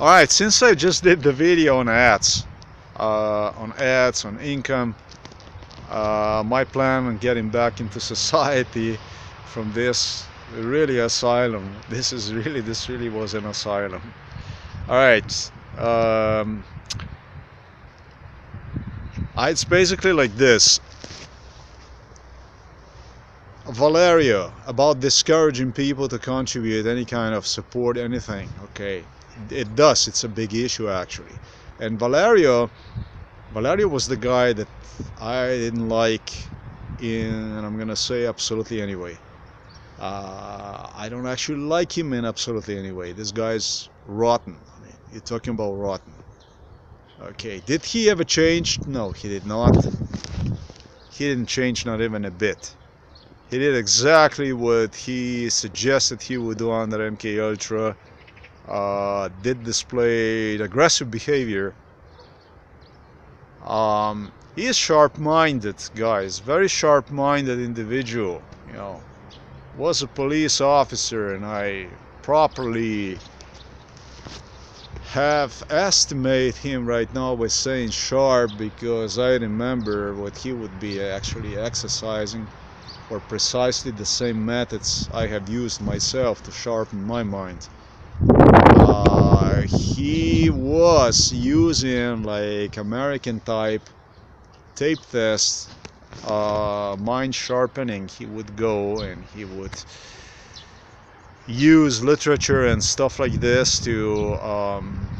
Alright, since I just did the video on ads, uh, on ads, on income, uh, my plan on getting back into society from this really asylum. This is really, this really was an asylum. Alright, um, it's basically like this. Valerio about discouraging people to contribute any kind of support, anything. Okay, it does. It's a big issue actually. And Valerio, Valerio was the guy that I didn't like in, and I'm gonna say absolutely anyway. Uh, I don't actually like him in absolutely anyway. This guy's rotten. I mean, you're talking about rotten. Okay, did he ever change? No, he did not. He didn't change not even a bit. He did exactly what he suggested he would do under MK Ultra uh, did display aggressive behavior. Um, he is sharp-minded, guys. Very sharp-minded individual. You know, was a police officer, and I properly have estimate him right now by saying sharp because I remember what he would be actually exercising or precisely the same methods I have used myself to sharpen my mind uh, he was using like American type tape test uh, mind sharpening. He would go and he would use literature and stuff like this to um,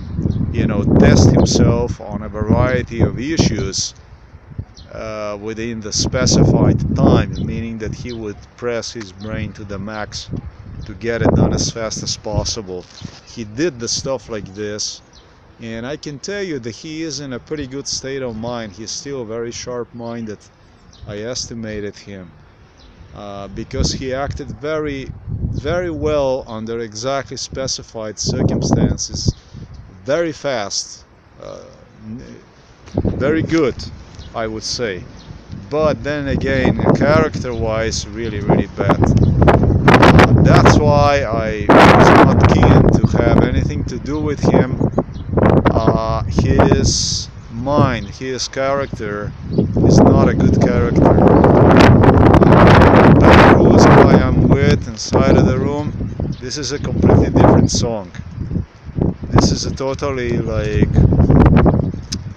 you know test himself on a variety of issues uh, within the specified time meaning that he would press his brain to the max to get it done as fast as possible. He did the stuff like this and I can tell you that he is in a pretty good state of mind. He's still very sharp-minded. I estimated him uh, because he acted very, very well under exactly specified circumstances, very fast, uh, very good, I would say. But then again, character-wise, really, really bad that's why I was not keen to have anything to do with him. Uh, his mind, his character is not a good character. Uh, who's I am with inside of the room, this is a completely different song. This is a totally like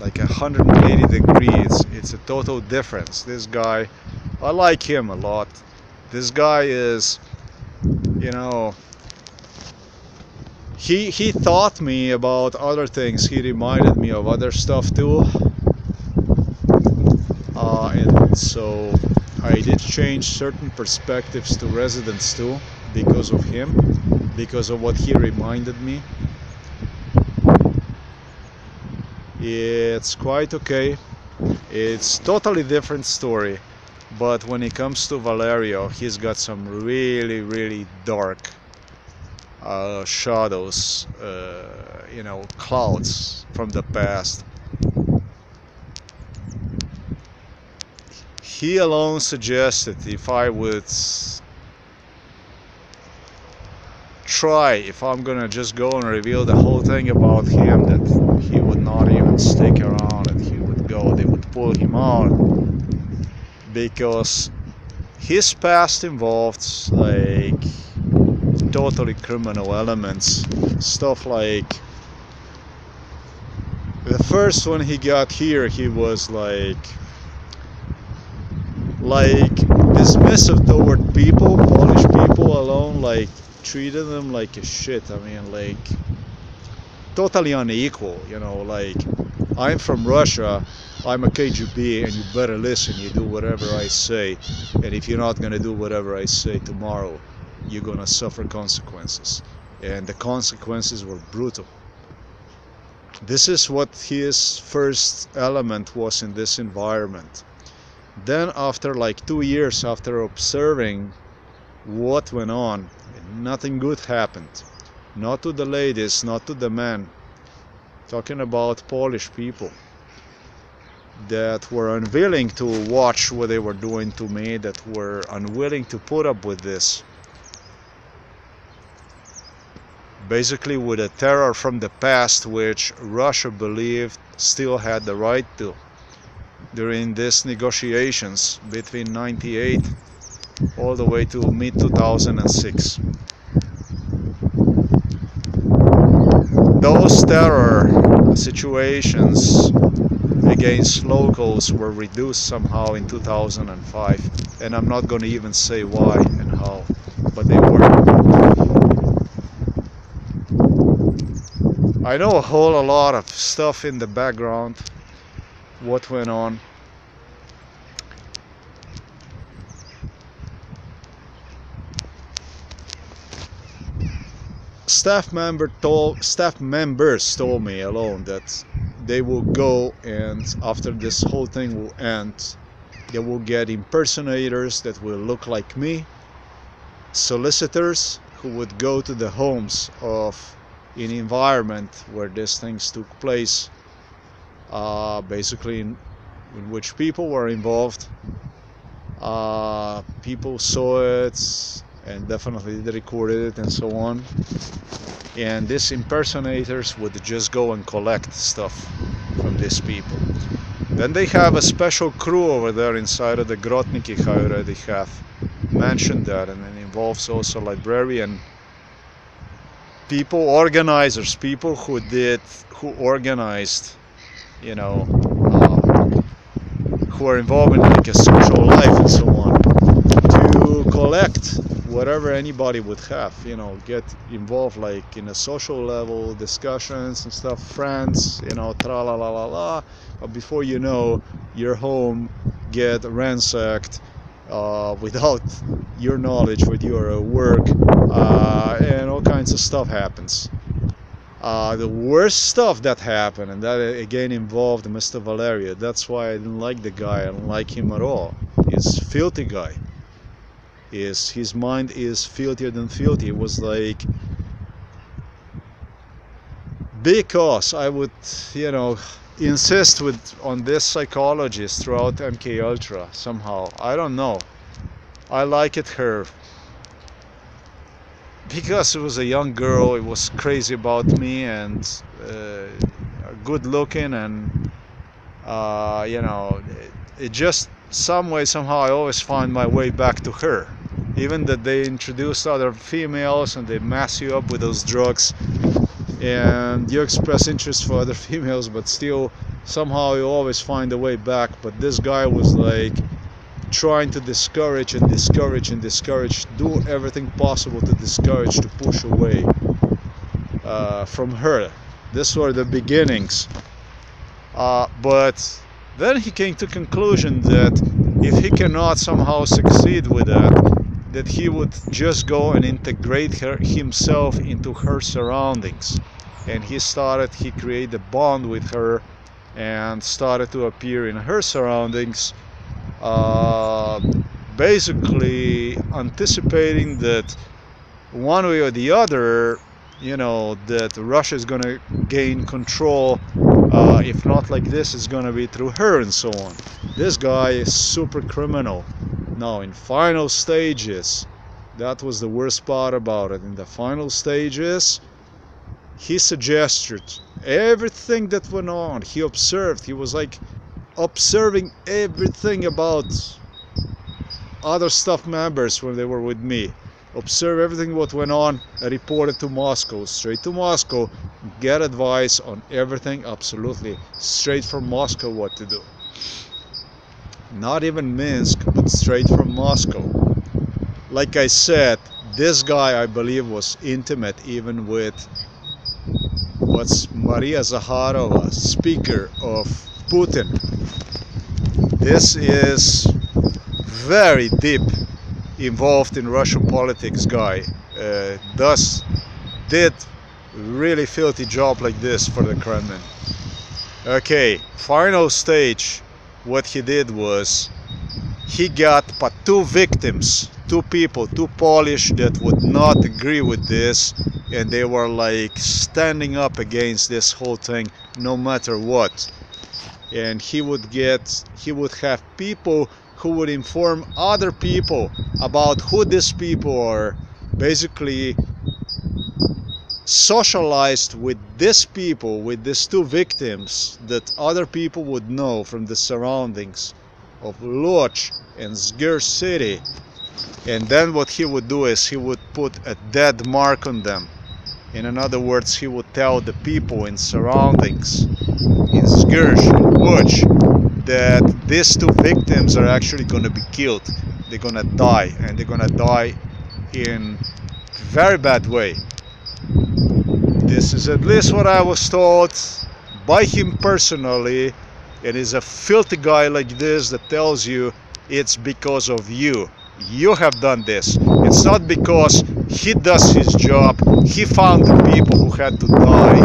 like 180 degrees. It's a total difference. This guy, I like him a lot. This guy is you know he he taught me about other things. He reminded me of other stuff too. Uh, and so I did change certain perspectives to residents too because of him because of what he reminded me. It's quite okay. It's totally different story but when it comes to Valerio he's got some really really dark uh, shadows uh, you know clouds from the past. He alone suggested if I would try if I'm gonna just go and reveal the whole thing about him that he would not even stick around and he would go they would pull him out because his past involved like totally criminal elements stuff like the first one he got here he was like like dismissive toward people polish people alone like treated them like a shit. I mean like totally unequal you know like i'm from russia I'm a KGB and you better listen, you do whatever I say. And if you're not going to do whatever I say tomorrow, you're going to suffer consequences. And the consequences were brutal. This is what his first element was in this environment. Then after like two years after observing what went on, nothing good happened. Not to the ladies, not to the men. Talking about Polish people that were unwilling to watch what they were doing to me, that were unwilling to put up with this. basically with a terror from the past which Russia believed still had the right to during these negotiations between 98 all the way to mid 2006 those terror situations against locals were reduced somehow in 2005 and I'm not going to even say why and how but they were. I know a whole lot of stuff in the background what went on staff member told staff members told me alone that they will go and after this whole thing will end they will get impersonators that will look like me solicitors who would go to the homes of an environment where these things took place uh, basically in, in, which people were involved. Uh, people saw it and definitely they recorded it and so on. And these impersonators would just go and collect stuff from these people. Then they have a special crew over there inside of the Grotniki I already have mentioned that and it involves also librarian people organizers people who did who organized you know uh, who are involved in like a social life and so on to collect whatever anybody would have you know get involved like in a social level discussions and stuff friends you know tra la la la la but before you know your home get ransacked uh, without your knowledge with your work uh, and all kinds of stuff happens. Uh, the worst stuff that happened and that again involved Mr. Valeria that's why I didn't like the guy I don't like him at all. He's filthy guy is his mind is filthier than filthy. It was like because I would, you know, insist with on this psychologist throughout MK Ultra somehow. I don't know. I liked her because it was a young girl. It was crazy about me and uh, good looking and uh, you know, it, it just some way somehow I always find my way back to her even that they introduce other females and they mess you up with those drugs. And you express interest for other females but still somehow you always find a way back. But this guy was like trying to discourage and discourage and discourage do everything possible to discourage to push away uh, from her. This were the beginnings. Uh, but then he came to conclusion that if he cannot somehow succeed with that that he would just go and integrate her himself into her surroundings. And he started he created a bond with her and started to appear in her surroundings uh, basically anticipating that one way or the other you know that Russia is going to gain control uh, if not like this it's going to be through her and so on. This guy is super criminal now in final stages, that was the worst part about it. In the final stages, he suggested everything that went on. He observed. He was like observing everything about other staff members when they were with me. Observe everything what went on report it to Moscow. Straight to Moscow. Get advice on everything absolutely straight from Moscow what to do not even Minsk, but straight from Moscow. Like I said, this guy I believe was intimate even with what's Maria Zakharova, speaker of Putin. This is very deep involved in Russian politics guy. Uh, thus did really filthy job like this for the Kremlin. Okay, final stage what he did was he got two victims two people two polish that would not agree with this and they were like standing up against this whole thing no matter what. And he would get he would have people who would inform other people about who these people are. Basically socialized with these people, with these two victims that other people would know from the surroundings of Lodz and Zgierz city. And then what he would do is he would put a dead mark on them. In other words, he would tell the people in surroundings, in Zgierz and Lodz, that these two victims are actually going to be killed. They're going to die, and they're going to die in very bad way. This is at least what I was told by him personally. It is a filthy guy like this that tells you it's because of you. You have done this. It's not because he does his job. He found the people who had to die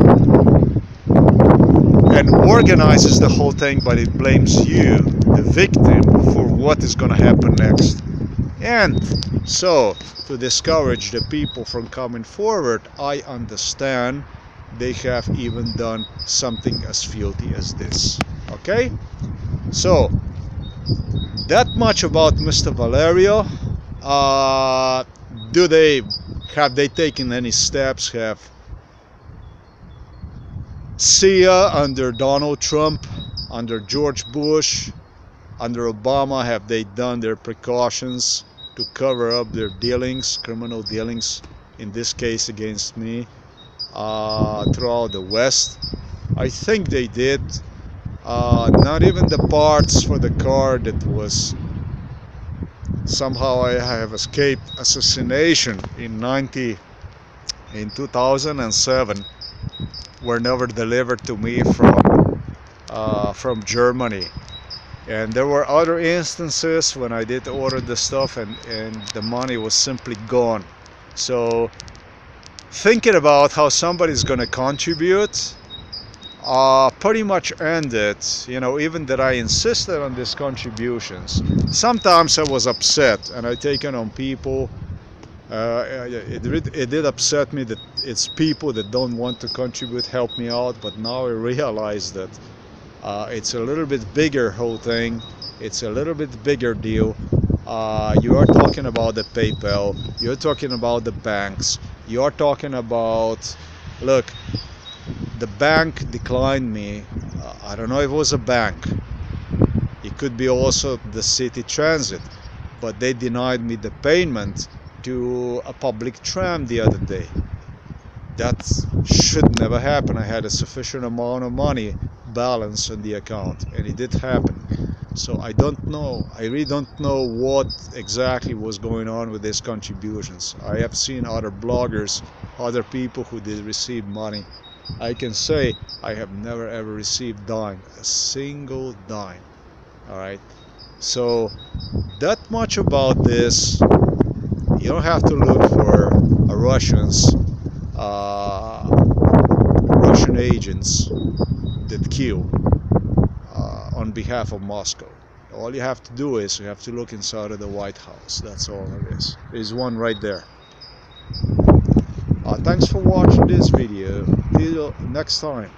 and organizes the whole thing, but it blames you, the victim, for what is going to happen next. And so, to discourage the people from coming forward, I understand they have even done something as filthy as this. Okay? So, that much about Mr. Valerio. Uh, do they have they taken any steps? Have CIA under Donald Trump, under George Bush, under Obama, have they done their precautions to cover up their dealings, criminal dealings, in this case against me, uh, throughout the West? I think they did. Uh, not even the parts for the car that was somehow I have escaped assassination in 90 in 2007 were never delivered to me from uh, from Germany and there were other instances when I did order the stuff and, and the money was simply gone. So thinking about how somebody's gonna contribute uh, pretty much ended you know even that I insisted on these contributions. Sometimes I was upset and I taken on people uh, it, it did upset me that it's people that don't want to contribute help me out but now I realize that uh, it's a little bit bigger whole thing. It's a little bit bigger deal. Uh, you are talking about the PayPal. You're talking about the banks. You are talking about, look, the bank declined me. Uh, I don't know if it was a bank. It could be also the city transit, but they denied me the payment to a public tram the other day. That should never happen. I had a sufficient amount of money balance on the account and it did happen. So I don't know I really don't know what exactly was going on with these contributions. I have seen other bloggers other people who did receive money. I can say I have never ever received dime a single dime all right? So that much about this. You don't have to look for Russians uh, Russian agents that kill uh, on behalf of Moscow. All you have to do is you have to look inside of the White House. That's all it is. There's one right there. Uh, thanks for watching this video. Till next time.